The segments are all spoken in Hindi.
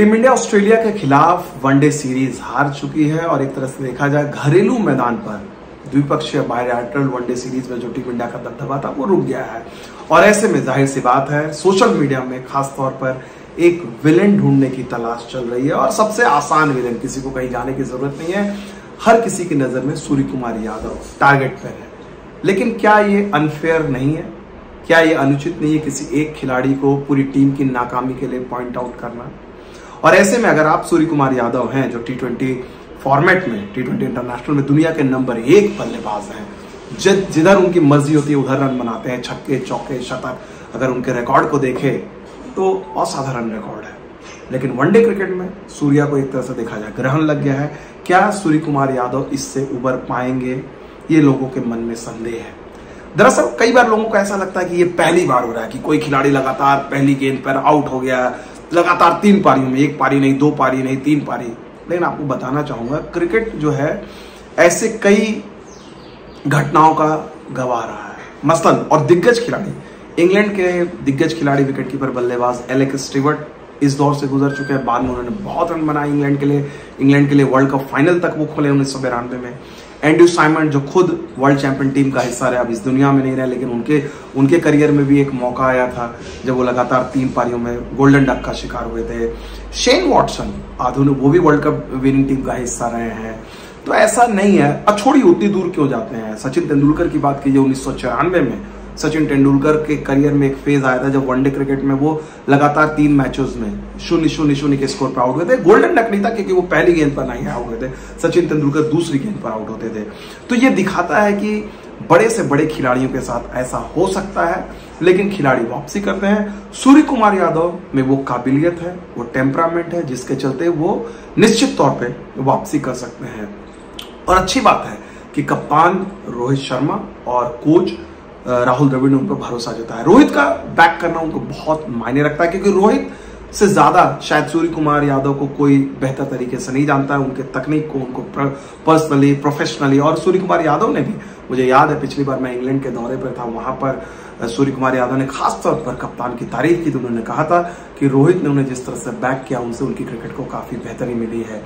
टीम इंडिया ऑस्ट्रेलिया के खिलाफ वनडे सीरीज़ हार चुकी है और एक तरह से देखा जाए घरेलू मैदान पर द्विपक्षीय बायलैटरल वनडे सीरीज़ में जो टीम इंडिया का दबदबा था, वो रुक गया है। और ऐसे में ज़ाहिर सी बात है, सोशल मीडिया में खास तौर पर एक विलेन ढूँढने की तलाश चल रही है और सबसे आसान विलेन किसी को कहीं जाने की ज़रूरत नहीं है। हर किसी की नज़र में सूर्य कुमार यादव टारगेट पर है। लेकिन क्या ये अनफेयर नहीं है? क्या ये अनुचित नहीं है किसी एक खिलाड़ी को पूरी टीम की नाकामी के लिए पॉइंट आउट करना? और ऐसे में अगर आप सूर्य कुमार यादव हैं, जो टी ट्वेंटी फॉर्मेट में टी ट्वेंटी इंटरनेशनल में दुनिया के नंबर एक बल्लेबाज हैं जिधर उनकी मर्ज़ी होती है, उधर रन बनाते हैं, छक्के, चौके, शतक, अगर उनके रिकॉर्ड को देखे तो असाधारण रिकॉर्ड है। लेकिन वनडे क्रिकेट में सूर्या को एक तरह से देखा जाए, ग्रहण लग गया है, क्या सूर्य कुमार यादव इससे उबर पाएँगे? ये लोगों के मन में संदेह है। दरअसल, कई बार लोगों को ऐसा लगता है कि ये पहली बार हो रहा है कि कोई खिलाड़ी लगातार पहली गेंद पर आउट हो गया लगातार तीन पारियों में, एक पारी नहीं, दो पारी नहीं, तीन पारी। लेकिन आपको बताना चाहूँगा, क्रिकेट जो है, ऐसे कई घटनाओं का गवाह रहा है। मसलन और दिग्गज खिलाड़ी। इंग्लैंड के दिग्गज खिलाड़ी विकेट कीपर बल्लेबाज एलेक स्टीवर्ट इस दौर से गुजर चुके हैं। बाद में उन्होंने बहुत रन बनाए इंग्लैंड के लिए। इंग्लैंड के लिए वर्ल्ड कप फाइनल तक वो खोले उन्नीस सौ बिरानवे में। एंड्रू साइमन, जो खुद वर्ल्ड चैंपियन टीम का हिस्सा रहे, अब इस दुनिया में नहीं रहे, लेकिन उनके उनके करियर में भी एक मौका आया था, जब वो लगातार तीन पारियों में गोल्डन डक का शिकार हुए थे। शेन वॉटसन आधुनिक, वो भी वर्ल्ड कप विनिंग टीम का हिस्सा रहे हैं। तो ऐसा नहीं है, अब अछोड़ी उतनी दूर क्यों जाते हैं? सचिन तेंदुलकर की बात कीजिए, उन्नीस सौ चौरानवे में। सचिन तेंदुलकर के करियर में एक फ़ेज़ आया था जब वनडे क्रिकेट में वो लगातार तीन मैचेस में शून्य शून्य शून्य के स्कोर पर आउट हुए थे। गोल्डन डक नहीं था क्योंकि वो पहली गेंद पर नहीं आउट हुए थे। सचिन तेंदुलकर दूसरी गेंद पर आउट होते थे। तो ये दिखाता है कि बड़े से बड़े खिलाड़ियों के साथ ऐसा हो सकता है, लेकिन खिलाड़ी वापसी करते हैं। सूर्य कुमार यादव में वो काबिलियत है, वो टेम्परामेंट है, जिसके चलते वो निश्चित तौर पे वापसी कर सकते हैं। और अच्छी बात है कि कप्तान रोहित शर्मा और कोच राहुल द्रविड़ ने उन पर भरोसा जताया। रोहित का बैक करना उनको बहुत मायने रखता है, क्योंकि रोहित से ज़्यादा शायद सूर्य कुमार यादव को कोई बेहतर तरीके से नहीं जानता है, उनके तकनीक को, उनको पर्सनली प्रोफेशनली और सूर्य कुमार यादव ने भी, मुझे याद है, पिछली बार मैं इंग्लैंड के दौरे पर था, वहाँ पर सूर्य कुमार यादव ने खास तौर पर कप्तान की तारीफ़ की तो उन्होंने कहा था कि रोहित ने उन्हें जिस तरह से बैक किया, उनसे उनकी क्रिकेट को काफ़ी बेहतरी मिली है।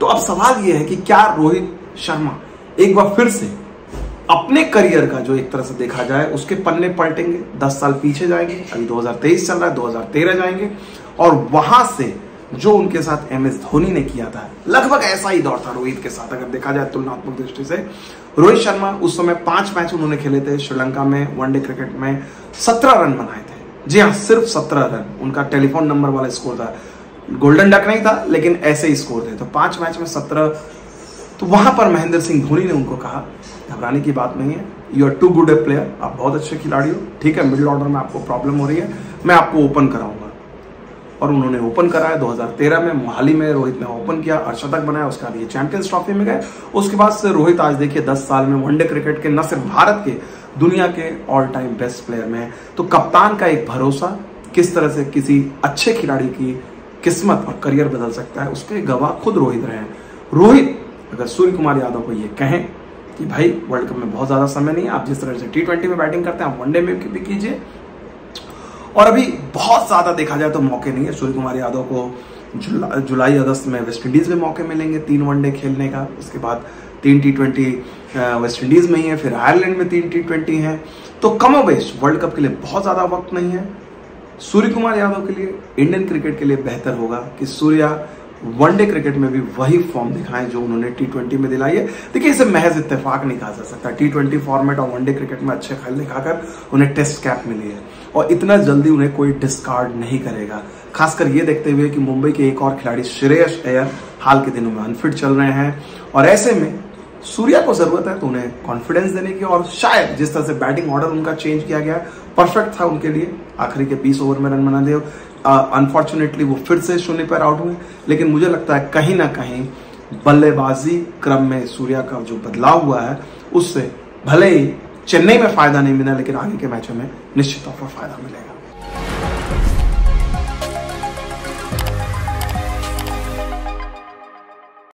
तो अब सवाल यह है कि क्या रोहित शर्मा एक बार फिर से अपने करियर का जो एक तरह से देखा जाए, उसके पन्ने पलटेंगे, दस साल पीछे जाएँगे, अभी 2023 चल रहा है 2013 जाएँगे, और वहाँ से जो उनके साथ एम एस धोनी ने किया था, लगभग ऐसा ही दौर था रोहित के साथ, अगर देखा जाए तुलनात्मक दृष्टि से। रोहित शर्मा उस समय पाँच मैच उन्होंने खेले थे, श्रीलंका में, वनडे क्रिकेट में, सत्रह रन बनाए थे। जी हाँ सिर्फ़ सत्रह रन, उनका टेलीफोन नंबर वाला स्कोर था। गोल्डन डक नहीं था, लेकिन ऐसे ही स्कोर थे। तो पाँच मैच में सत्रह तो वहाँ पर महेंद्र सिंह धोनी ने उनको कहा घबराने की बात नहीं है। You are too good a player आप बहुत अच्छे खिलाड़ी हो। ठीक है मिडिल ऑर्डर में आपको प्रॉब्लम हो रही है। मैं आपको ओपन कराऊँगा। और उन्होंने ओपन कराया 2013 में, मोहाली में, रोहित ने ओपन किया, अर्शतक बनाया, उसके बाद ये चैंपियंस ट्रॉफी में गए। उसके बाद से रोहित आज देखिए 10 साल में वनडे क्रिकेट के, न सिर्फ़ भारत के, दुनिया के ऑल टाइम बेस्ट प्लेयर में है। तो कप्तान का एक भरोसा किस तरह से किसी अच्छे खिलाड़ी की किस्मत और करियर बदल सकता है उसके गवाह खुद रोहित रहे हैं। रोहित, अगर सूर्य कुमार यादव को ये कहें कि भाई वर्ल्ड कप में बहुत ज़्यादा समय नहीं है आप जिस तरह से टी ट्वेंटी में बैटिंग करते हैं आप वनडे में भी कीजिए। और अभी बहुत ज़्यादा देखा जाए तो मौके नहीं है। सूर्य कुमार यादव को जुला, जुलाई अगस्त में वेस्ट इंडीज़ में मौके मिलेंगे तीन वनडे खेलने का। उसके बाद तीन टी ट्वेंटी वेस्ट इंडीज़ में ही है फिर आयरलैंड में तीन टी ट्वेंटी है। तो कमो बेस्ट वर्ल्ड कप के लिए बहुत ज़्यादा वक्त नहीं है। सूर्य कुमार यादव के लिए इंडियन क्रिकेट के लिए बेहतर होगा कि सूर्या वनडे क्रिकेट में भी वही फॉर्म दिखाएँ जो उन्होंने टी ट्वेंटी में दिलाई है। देखिए इसे महज इत्तेफाक नहीं कहा जा सकता। टी ट्वेंटी फॉर्मेट और वनडे क्रिकेट में अच्छे खेल दिखाकर उन्हें टेस्ट कैप मिली है। और इतना जल्दी उन्हें कोई डिस्कार्ड नहीं करेगा। खासकर ये देखते हुए कि मुंबई के एक और खिलाड़ी श्रेयस अयर हाल के दिनों में अनफिट चल रहे हैं। और ऐसे में सूर्या को ज़रूरत है तो उन्हें कॉन्फिडेंस देने की और शायद जिस तरह से बैटिंग ऑर्डर उनका चेंज किया गया परफेक्ट था उनके लिए। आखिरी के 20 ओवर में रन बना दिए। अनफॉर्चुनेटली वो फिर से शून्य पर आउट हुए। लेकिन मुझे लगता है कहीं ना कहीं बल्लेबाजी क्रम में सूर्या का जो बदलाव हुआ है, उससे भले ही चेन्नई में फ़ायदा नहीं मिला, लेकिन आगे के मैचों में निश्चित तौर पर फ़ायदा मिलेगा।